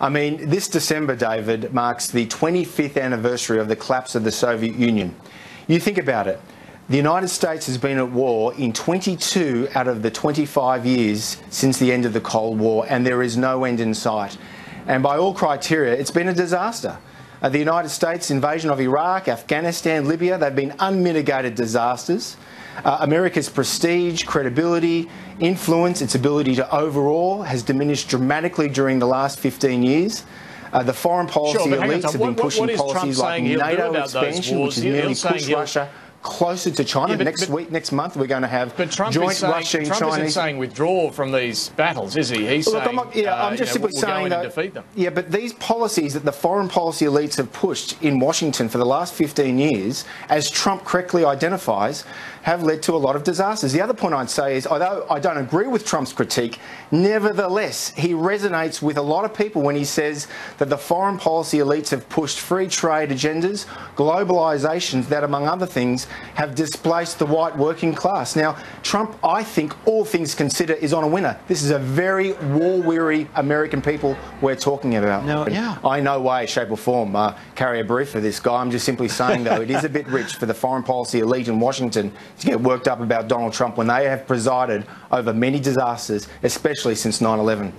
I mean, this December, David, marks the 25th anniversary of the collapse of the Soviet Union. You think about it. The United States has been at war in 22 out of the 25 years since the end of the Cold War, and there is no end in sight. And by all criteria, it's been a disaster. Uh, the United States invasion of Iraq, Afghanistan, Libya, they've been unmitigated disasters. Uh, America's prestige, credibility, influence, its ability to overawe has diminished dramatically during the last 15 years. Uh, the foreign policy sure, elites have been pushing what policies like NATO expansion, which has nearly pushed Russia closer to China. Yeah, but, next but, week, next month, we're going to have but Trump joint is saying, Russian Trump Chinese. isn't saying withdraw from these battles, is he? He's Look, saying, I'm, not, yeah, uh, I'm just you know, simply we'll saying that. defeat them. Yeah, but these policies that the foreign policy elites have pushed in Washington for the last 15 years, as Trump correctly identifies, have led to a lot of disasters. The other point I'd say is, although I don't agree with Trump's critique, nevertheless, he resonates with a lot of people when he says that the foreign policy elites have pushed free trade agendas, globalisations that, among other things, have displaced the white working class. Now, Trump, I think, all things considered, is on a winner. This is a very war-weary American people we're talking about. No, yeah. I no way, shape or form uh, carry a brief for this guy. I'm just simply saying, though, it is a bit rich for the foreign policy elite in Washington to get worked up about Donald Trump when they have presided over many disasters, especially since 9 11.